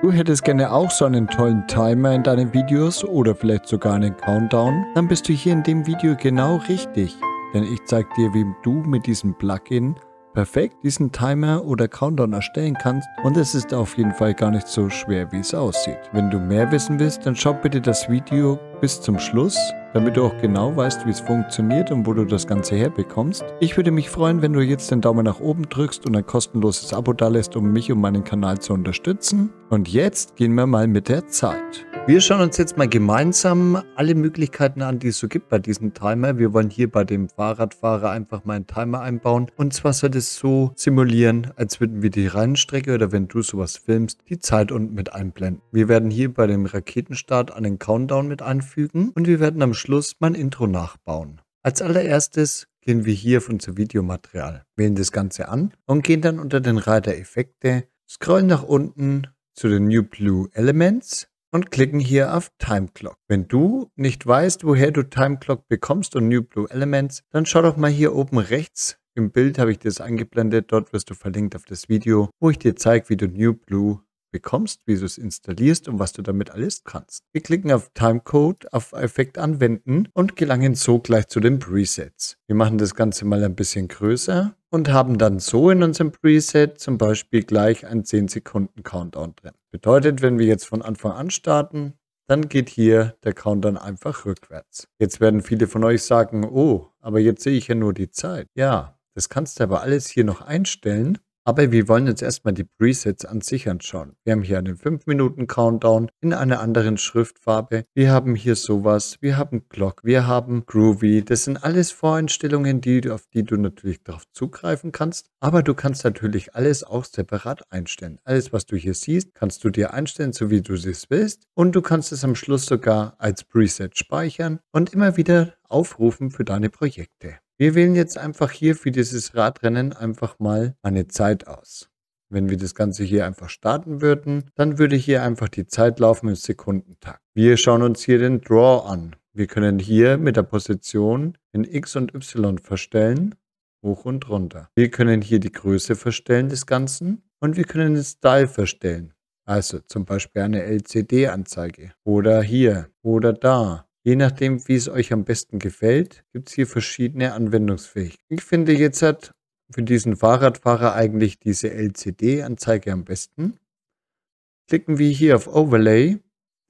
Du hättest gerne auch so einen tollen Timer in deinen Videos oder vielleicht sogar einen Countdown? Dann bist du hier in dem Video genau richtig. Denn ich zeige dir, wie du mit diesem Plugin perfekt diesen Timer oder Countdown erstellen kannst und es ist auf jeden Fall gar nicht so schwer, wie es aussieht. Wenn du mehr wissen willst, dann schau bitte das Video bis zum Schluss, damit du auch genau weißt, wie es funktioniert und wo du das Ganze herbekommst. Ich würde mich freuen, wenn du jetzt den Daumen nach oben drückst und ein kostenloses Abo da lässt, um mich und meinen Kanal zu unterstützen. Und jetzt gehen wir mal mit der Zeit. Wir schauen uns jetzt mal gemeinsam alle Möglichkeiten an, die es so gibt bei diesem Timer. Wir wollen hier bei dem Fahrradfahrer einfach mal einen Timer einbauen. Und zwar soll es so simulieren, als würden wir die Rennstrecke oder wenn du sowas filmst, die Zeit unten mit einblenden. Wir werden hier bei dem Raketenstart einen Countdown mit einfügen und wir werden am Schluss mein Intro nachbauen. Als allererstes gehen wir hier auf unser Videomaterial, wählen das Ganze an und gehen dann unter den Reiter Effekte, scrollen nach unten zu den New Blue Elements und klicken hier auf Time Clock. Wenn du nicht weißt, woher du Time Clock bekommst und New Blue Elements, dann schau doch mal hier oben rechts. Im Bild habe ich das eingeblendet. Dort wirst du verlinkt auf das Video, wo ich dir zeige, wie du New Blue bekommst, wie du es installierst und was du damit alles kannst. Wir klicken auf Timecode, auf Effekt anwenden und gelangen so gleich zu den Presets. Wir machen das Ganze mal ein bisschen größer und haben dann so in unserem Preset zum Beispiel gleich einen 10 Sekunden Countdown drin. Bedeutet, wenn wir jetzt von Anfang an starten, dann geht hier der Countdown einfach rückwärts. Jetzt werden viele von euch sagen, oh, aber jetzt sehe ich ja nur die Zeit. Ja, das kannst du aber alles hier noch einstellen aber wir wollen jetzt erstmal die Presets an sich anschauen. Wir haben hier einen 5 Minuten Countdown in einer anderen Schriftfarbe. Wir haben hier sowas, wir haben Clock, wir haben Groovy. Das sind alles Voreinstellungen, die, auf die du natürlich darauf zugreifen kannst. Aber du kannst natürlich alles auch separat einstellen. Alles, was du hier siehst, kannst du dir einstellen, so wie du es willst. Und du kannst es am Schluss sogar als Preset speichern und immer wieder aufrufen für deine Projekte. Wir wählen jetzt einfach hier für dieses Radrennen einfach mal eine Zeit aus. Wenn wir das Ganze hier einfach starten würden, dann würde hier einfach die Zeit laufen im Sekundentakt. Wir schauen uns hier den Draw an. Wir können hier mit der Position in X und Y verstellen, hoch und runter. Wir können hier die Größe verstellen des Ganzen und wir können den Style verstellen. Also zum Beispiel eine LCD-Anzeige oder hier oder da Je nachdem, wie es euch am besten gefällt, gibt es hier verschiedene Anwendungsfähigkeiten. Ich finde jetzt hat für diesen Fahrradfahrer eigentlich diese LCD-Anzeige am besten. Klicken wir hier auf Overlay,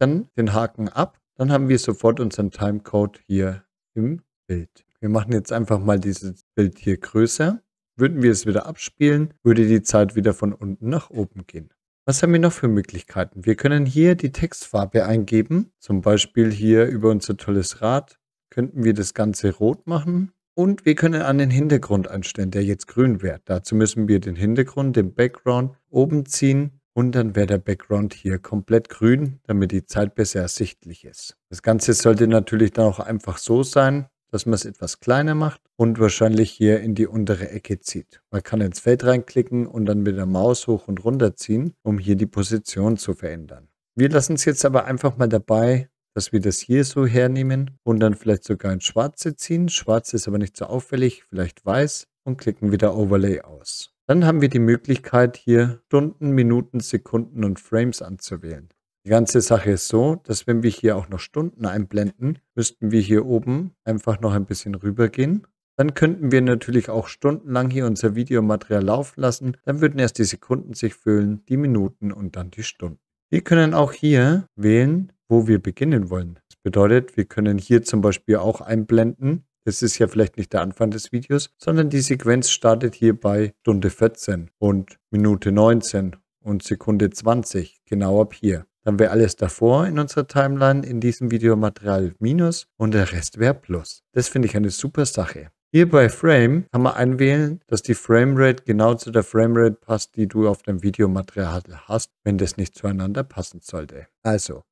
dann den Haken ab, dann haben wir sofort unseren Timecode hier im Bild. Wir machen jetzt einfach mal dieses Bild hier größer. Würden wir es wieder abspielen, würde die Zeit wieder von unten nach oben gehen. Was haben wir noch für Möglichkeiten? Wir können hier die Textfarbe eingeben. Zum Beispiel hier über unser tolles Rad könnten wir das Ganze rot machen. Und wir können an den Hintergrund einstellen, der jetzt grün wird. Dazu müssen wir den Hintergrund, den Background oben ziehen und dann wäre der Background hier komplett grün, damit die Zeit besser ersichtlich ist. Das Ganze sollte natürlich dann auch einfach so sein, dass man es etwas kleiner macht und wahrscheinlich hier in die untere Ecke zieht. Man kann ins Feld reinklicken und dann mit der Maus hoch und runter ziehen, um hier die Position zu verändern. Wir lassen es jetzt aber einfach mal dabei, dass wir das hier so hernehmen und dann vielleicht sogar ins Schwarze ziehen. Schwarz ist aber nicht so auffällig, vielleicht weiß und klicken wieder Overlay aus. Dann haben wir die Möglichkeit hier Stunden, Minuten, Sekunden und Frames anzuwählen. Die ganze Sache ist so, dass wenn wir hier auch noch Stunden einblenden, müssten wir hier oben einfach noch ein bisschen rübergehen. Dann könnten wir natürlich auch stundenlang hier unser Videomaterial laufen lassen. Dann würden erst die Sekunden sich füllen, die Minuten und dann die Stunden. Wir können auch hier wählen, wo wir beginnen wollen. Das bedeutet, wir können hier zum Beispiel auch einblenden. Das ist ja vielleicht nicht der Anfang des Videos, sondern die Sequenz startet hier bei Stunde 14 und Minute 19 und Sekunde 20, genau ab hier. Dann wäre alles davor in unserer Timeline in diesem Videomaterial Minus und der Rest wäre Plus. Das finde ich eine super Sache. Hier bei Frame kann man einwählen, dass die Framerate genau zu der Framerate passt, die du auf dem Videomaterial hast, wenn das nicht zueinander passen sollte. Also,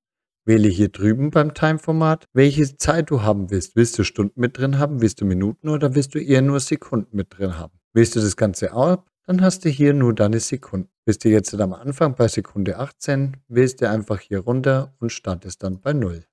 wähle hier drüben beim Time-Format, welche Zeit du haben willst. Willst du Stunden mit drin haben, willst du Minuten oder willst du eher nur Sekunden mit drin haben? Willst du das Ganze ab, dann hast du hier nur deine Sekunden. Bist du jetzt am Anfang bei Sekunde 18, wählst du einfach hier runter und startest dann bei 0.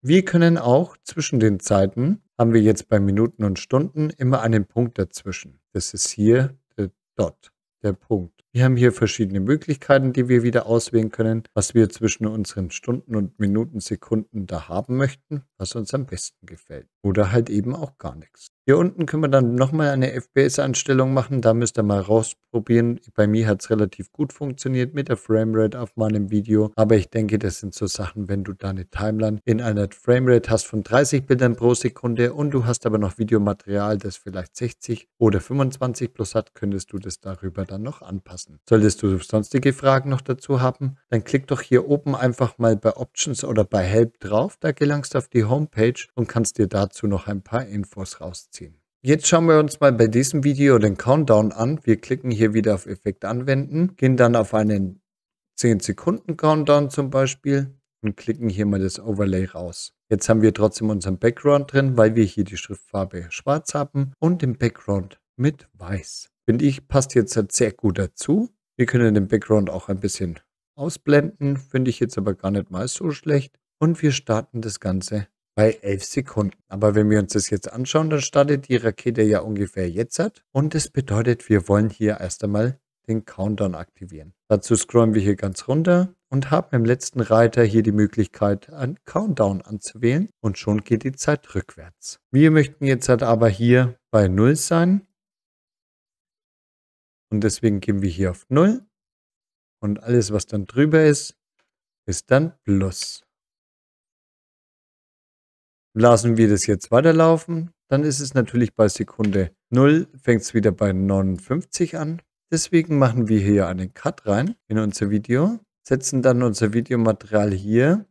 Wir können auch zwischen den Zeiten, haben wir jetzt bei Minuten und Stunden immer einen Punkt dazwischen. Das ist hier der Dot, der Punkt. Wir haben hier verschiedene Möglichkeiten, die wir wieder auswählen können, was wir zwischen unseren Stunden und Minuten, Sekunden da haben möchten, was uns am besten gefällt. Oder halt eben auch gar nichts. Hier unten können wir dann nochmal eine FPS-Einstellung machen. Da müsst ihr mal rausprobieren. Bei mir hat es relativ gut funktioniert mit der Framerate auf meinem Video. Aber ich denke, das sind so Sachen, wenn du deine Timeline in einer Framerate hast von 30 Bildern pro Sekunde und du hast aber noch Videomaterial, das vielleicht 60 oder 25 plus hat, könntest du das darüber dann noch anpassen. Solltest du sonstige Fragen noch dazu haben, dann klick doch hier oben einfach mal bei Options oder bei Help drauf. Da gelangst du auf die Homepage und kannst dir dazu noch ein paar Infos rausziehen ziehen. Jetzt schauen wir uns mal bei diesem Video den Countdown an. Wir klicken hier wieder auf Effekt anwenden, gehen dann auf einen 10 Sekunden Countdown zum Beispiel und klicken hier mal das Overlay raus. Jetzt haben wir trotzdem unseren Background drin, weil wir hier die Schriftfarbe schwarz haben und den Background mit weiß. Finde ich, passt jetzt halt sehr gut dazu. Wir können den Background auch ein bisschen ausblenden, finde ich jetzt aber gar nicht mal so schlecht. Und wir starten das Ganze bei 11 Sekunden. Aber wenn wir uns das jetzt anschauen, dann startet die Rakete ja ungefähr jetzt. Und das bedeutet, wir wollen hier erst einmal den Countdown aktivieren. Dazu scrollen wir hier ganz runter und haben im letzten Reiter hier die Möglichkeit, einen Countdown anzuwählen und schon geht die Zeit rückwärts. Wir möchten jetzt halt aber hier bei 0 sein und deswegen gehen wir hier auf 0 und alles, was dann drüber ist, ist dann Plus. Lassen wir das jetzt weiterlaufen, dann ist es natürlich bei Sekunde 0, fängt es wieder bei 59 an. Deswegen machen wir hier einen Cut rein in unser Video, setzen dann unser Videomaterial hier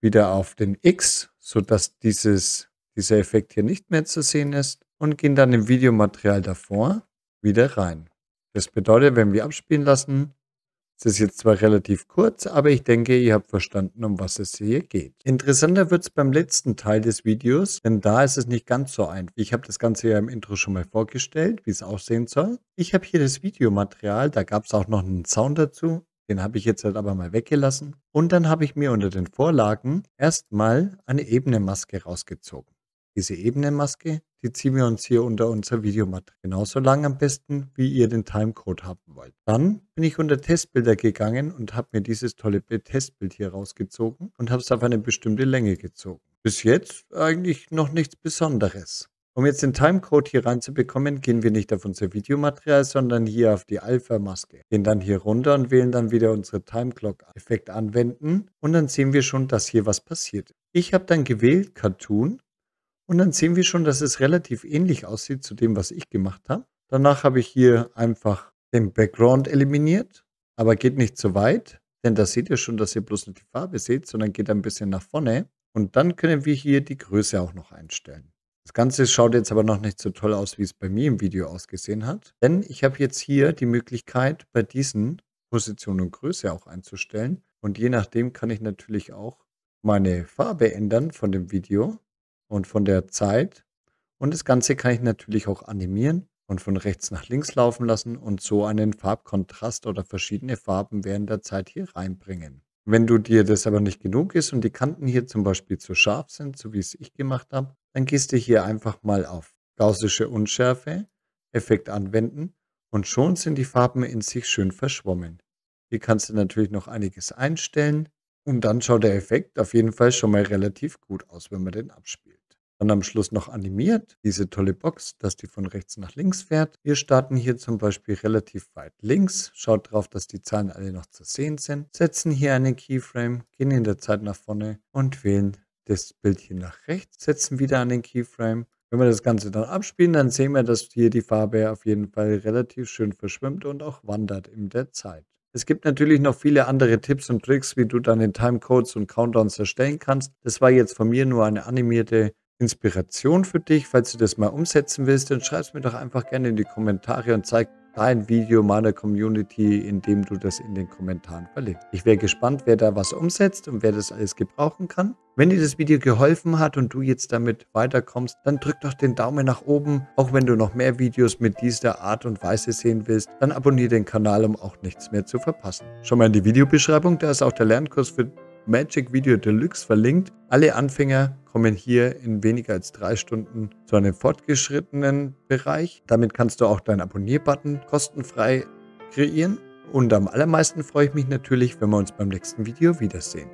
wieder auf den X, sodass dieses, dieser Effekt hier nicht mehr zu sehen ist und gehen dann im Videomaterial davor wieder rein. Das bedeutet, wenn wir abspielen lassen, es ist jetzt zwar relativ kurz, aber ich denke, ihr habt verstanden, um was es hier geht. Interessanter wird es beim letzten Teil des Videos, denn da ist es nicht ganz so einfach. Ich habe das Ganze ja im Intro schon mal vorgestellt, wie es aussehen soll. Ich habe hier das Videomaterial, da gab es auch noch einen Sound dazu. Den habe ich jetzt halt aber mal weggelassen. Und dann habe ich mir unter den Vorlagen erstmal eine Ebenenmaske rausgezogen. Diese Ebenenmaske, die ziehen wir uns hier unter unser Videomaterial. Genauso lang am besten, wie ihr den Timecode haben wollt. Dann bin ich unter Testbilder gegangen und habe mir dieses tolle Testbild hier rausgezogen und habe es auf eine bestimmte Länge gezogen. Bis jetzt eigentlich noch nichts Besonderes. Um jetzt den Timecode hier reinzubekommen, gehen wir nicht auf unser Videomaterial, sondern hier auf die Alpha-Maske. Gehen dann hier runter und wählen dann wieder unsere Timeclock-Effekt anwenden und dann sehen wir schon, dass hier was passiert. Ich habe dann gewählt Cartoon und dann sehen wir schon, dass es relativ ähnlich aussieht zu dem, was ich gemacht habe. Danach habe ich hier einfach den Background eliminiert, aber geht nicht so weit, denn da seht ihr schon, dass ihr bloß nicht die Farbe seht, sondern geht ein bisschen nach vorne. Und dann können wir hier die Größe auch noch einstellen. Das Ganze schaut jetzt aber noch nicht so toll aus, wie es bei mir im Video ausgesehen hat. Denn ich habe jetzt hier die Möglichkeit, bei diesen Position und Größe auch einzustellen. Und je nachdem kann ich natürlich auch meine Farbe ändern von dem Video und von der Zeit. Und das Ganze kann ich natürlich auch animieren und von rechts nach links laufen lassen und so einen Farbkontrast oder verschiedene Farben während der Zeit hier reinbringen. Wenn du dir das aber nicht genug ist und die Kanten hier zum Beispiel zu scharf sind, so wie es ich gemacht habe, dann gehst du hier einfach mal auf Gaussische Unschärfe, Effekt anwenden und schon sind die Farben in sich schön verschwommen. Hier kannst du natürlich noch einiges einstellen und dann schaut der Effekt auf jeden Fall schon mal relativ gut aus, wenn man den abspielt. Dann am Schluss noch animiert, diese tolle Box, dass die von rechts nach links fährt. Wir starten hier zum Beispiel relativ weit links. Schaut drauf, dass die Zahlen alle noch zu sehen sind. Setzen hier einen Keyframe, gehen in der Zeit nach vorne und wählen das Bild hier nach rechts. Setzen wieder an den Keyframe. Wenn wir das Ganze dann abspielen, dann sehen wir, dass hier die Farbe auf jeden Fall relativ schön verschwimmt und auch wandert in der Zeit. Es gibt natürlich noch viele andere Tipps und Tricks, wie du deine Timecodes und Countdowns erstellen kannst. Das war jetzt von mir nur eine animierte Inspiration für dich. Falls du das mal umsetzen willst, dann schreib es mir doch einfach gerne in die Kommentare und zeig dein Video meiner Community, indem du das in den Kommentaren verlinkst. Ich wäre gespannt, wer da was umsetzt und wer das alles gebrauchen kann. Wenn dir das Video geholfen hat und du jetzt damit weiterkommst, dann drück doch den Daumen nach oben. Auch wenn du noch mehr Videos mit dieser Art und Weise sehen willst, dann abonniere den Kanal, um auch nichts mehr zu verpassen. Schau mal in die Videobeschreibung, da ist auch der Lernkurs für Magic Video Deluxe verlinkt. Alle Anfänger kommen hier in weniger als drei Stunden zu einem fortgeschrittenen Bereich. Damit kannst du auch deinen Abonnier-Button kostenfrei kreieren. Und am allermeisten freue ich mich natürlich, wenn wir uns beim nächsten Video wiedersehen.